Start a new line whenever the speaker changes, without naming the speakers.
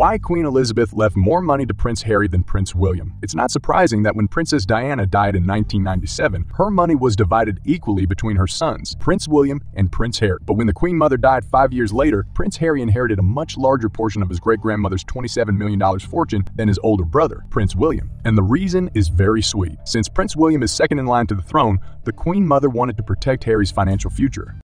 Why Queen Elizabeth left more money to Prince Harry than Prince William. It's not surprising that when Princess Diana died in 1997, her money was divided equally between her sons, Prince William and Prince Harry. But when the Queen Mother died five years later, Prince Harry inherited a much larger portion of his great grandmother's $27 million fortune than his older brother, Prince William. And the reason is very sweet. Since Prince William is second in line to the throne, the Queen Mother wanted to protect Harry's financial future.